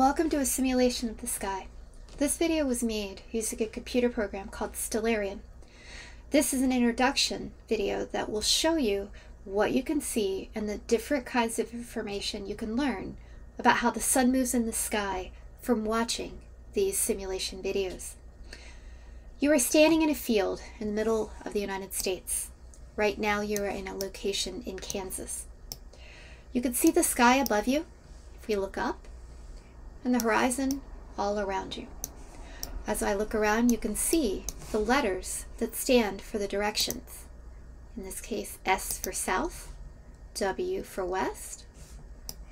Welcome to a simulation of the sky. This video was made using a computer program called Stellarium. This is an introduction video that will show you what you can see and the different kinds of information you can learn about how the sun moves in the sky from watching these simulation videos. You are standing in a field in the middle of the United States. Right now you are in a location in Kansas. You can see the sky above you if we look up and the horizon all around you. As I look around, you can see the letters that stand for the directions. In this case, S for south, W for west,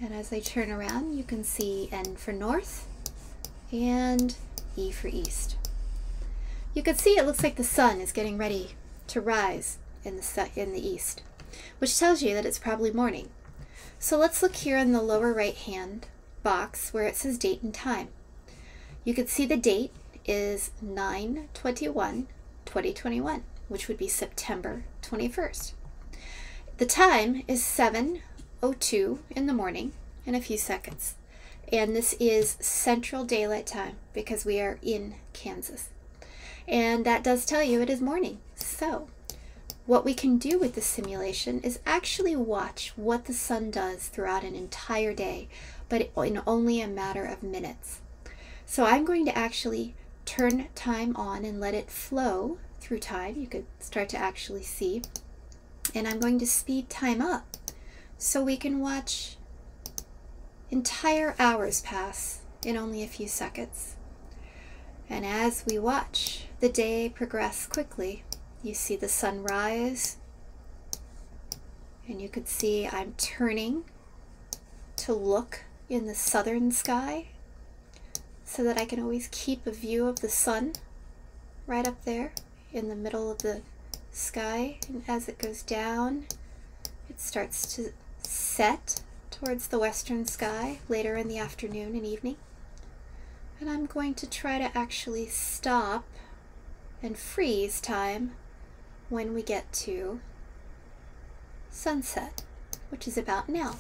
and as I turn around, you can see N for north and E for east. You can see it looks like the sun is getting ready to rise in the, in the east, which tells you that it's probably morning. So let's look here in the lower right hand box where it says date and time. You can see the date is 9-21, 2021, which would be September 21st. The time is 7.02 in the morning in a few seconds. And this is Central Daylight Time because we are in Kansas. And that does tell you it is morning. So what we can do with the simulation is actually watch what the sun does throughout an entire day but in only a matter of minutes. So I'm going to actually turn time on and let it flow through time. You could start to actually see. And I'm going to speed time up so we can watch entire hours pass in only a few seconds. And as we watch the day progress quickly, you see the sun rise, and you could see I'm turning to look in the southern sky so that I can always keep a view of the sun right up there in the middle of the sky. And as it goes down, it starts to set towards the western sky later in the afternoon and evening. And I'm going to try to actually stop and freeze time when we get to sunset, which is about now.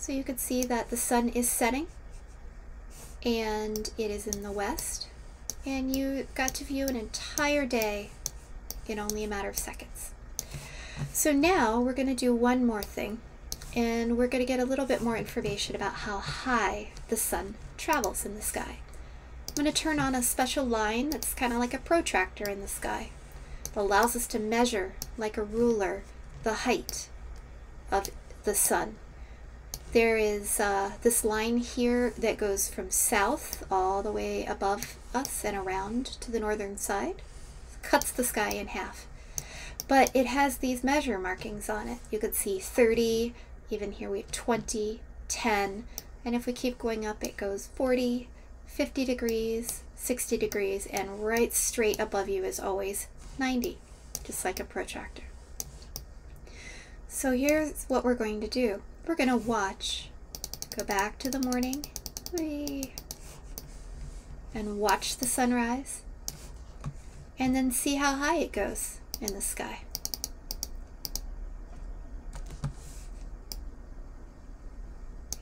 So you can see that the sun is setting and it is in the west and you got to view an entire day in only a matter of seconds. So now we're going to do one more thing and we're going to get a little bit more information about how high the sun travels in the sky. I'm going to turn on a special line that's kind of like a protractor in the sky that allows us to measure like a ruler the height of the sun there is uh, this line here that goes from south all the way above us and around to the northern side. Cuts the sky in half. But it has these measure markings on it. You can see 30, even here we have 20, 10, and if we keep going up it goes 40, 50 degrees, 60 degrees, and right straight above you is always 90, just like a protractor. So here's what we're going to do we're going to watch. Go back to the morning. And watch the sunrise. And then see how high it goes in the sky.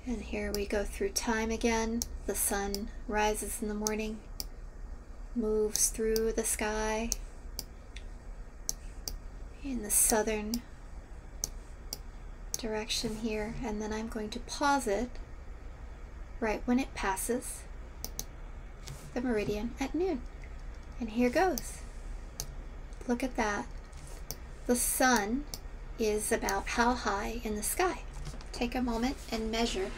And here we go through time again. The sun rises in the morning, moves through the sky in the southern direction here and then I'm going to pause it right when it passes the meridian at noon. And here goes. Look at that. The sun is about how high in the sky. Take a moment and measure.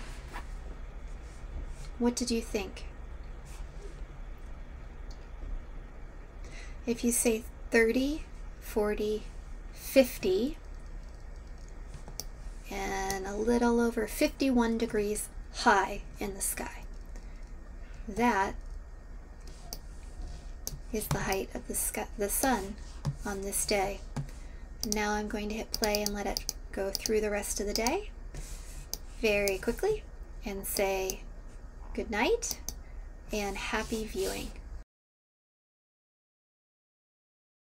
What did you think? If you say 30, 40, 50, and a little over 51 degrees high in the sky. That is the height of the, sky, the sun on this day. Now I'm going to hit play and let it go through the rest of the day very quickly and say good night and happy viewing.